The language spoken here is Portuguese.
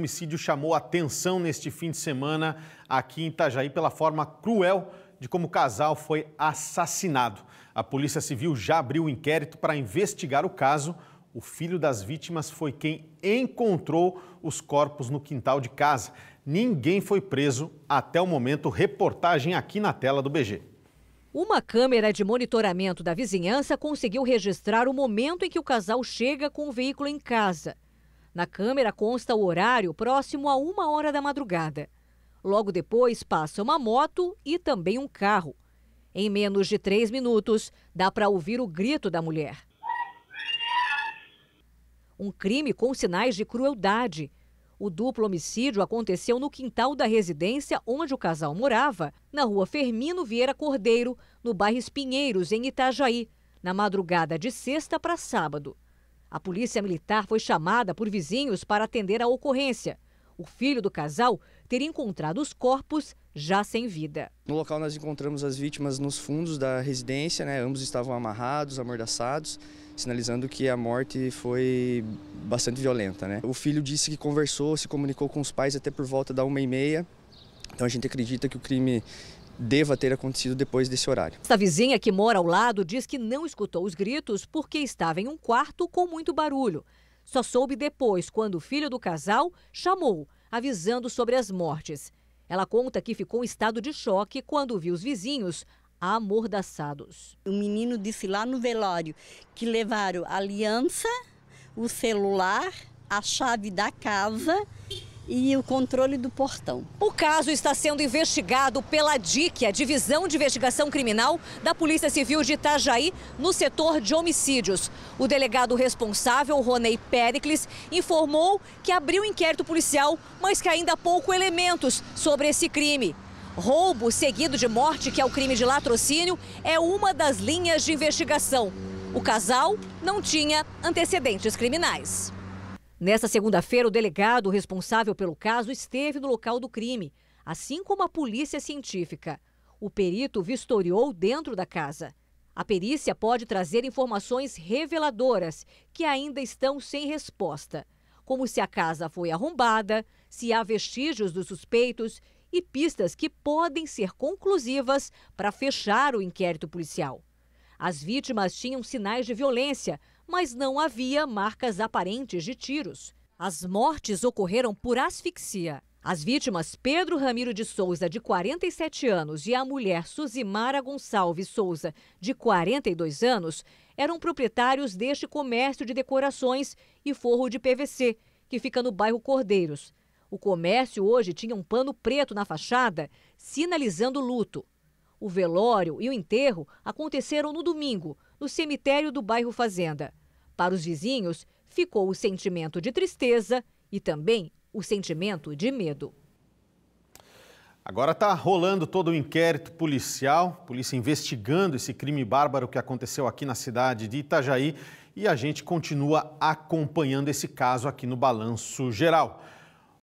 Homicídio chamou atenção neste fim de semana aqui em Itajaí pela forma cruel de como o casal foi assassinado. A Polícia Civil já abriu o um inquérito para investigar o caso. O filho das vítimas foi quem encontrou os corpos no quintal de casa. Ninguém foi preso até o momento. Reportagem aqui na tela do BG. Uma câmera de monitoramento da vizinhança conseguiu registrar o momento em que o casal chega com o veículo em casa. Na câmera consta o horário próximo a uma hora da madrugada. Logo depois passa uma moto e também um carro. Em menos de três minutos, dá para ouvir o grito da mulher. Um crime com sinais de crueldade. O duplo homicídio aconteceu no quintal da residência onde o casal morava, na rua Fermino Vieira Cordeiro, no bairro Espinheiros, em Itajaí, na madrugada de sexta para sábado. A polícia militar foi chamada por vizinhos para atender a ocorrência. O filho do casal teria encontrado os corpos já sem vida. No local nós encontramos as vítimas nos fundos da residência, né? ambos estavam amarrados, amordaçados sinalizando que a morte foi bastante violenta. Né? O filho disse que conversou, se comunicou com os pais até por volta da uma e meia. Então a gente acredita que o crime deva ter acontecido depois desse horário. Esta vizinha que mora ao lado diz que não escutou os gritos porque estava em um quarto com muito barulho. Só soube depois, quando o filho do casal chamou, avisando sobre as mortes. Ela conta que ficou em estado de choque quando viu os vizinhos amordaçados. O menino disse lá no velório que levaram a aliança, o celular, a chave da casa e o controle do portão. O caso está sendo investigado pela DIC, a Divisão de Investigação Criminal da Polícia Civil de Itajaí, no setor de homicídios. O delegado responsável, Ronei Pericles, informou que abriu inquérito policial, mas que ainda há pouco elementos sobre esse crime. Roubo seguido de morte, que é o crime de latrocínio, é uma das linhas de investigação. O casal não tinha antecedentes criminais. Nesta segunda-feira, o delegado responsável pelo caso esteve no local do crime, assim como a polícia científica. O perito vistoriou dentro da casa. A perícia pode trazer informações reveladoras que ainda estão sem resposta, como se a casa foi arrombada, se há vestígios dos suspeitos e pistas que podem ser conclusivas para fechar o inquérito policial. As vítimas tinham sinais de violência, mas não havia marcas aparentes de tiros. As mortes ocorreram por asfixia. As vítimas Pedro Ramiro de Souza, de 47 anos, e a mulher Suzimara Gonçalves Souza, de 42 anos, eram proprietários deste comércio de decorações e forro de PVC, que fica no bairro Cordeiros. O comércio hoje tinha um pano preto na fachada, sinalizando luto. O velório e o enterro aconteceram no domingo, no cemitério do bairro Fazenda. Para os vizinhos, ficou o sentimento de tristeza e também o sentimento de medo. Agora está rolando todo o inquérito policial, polícia investigando esse crime bárbaro que aconteceu aqui na cidade de Itajaí e a gente continua acompanhando esse caso aqui no Balanço Geral.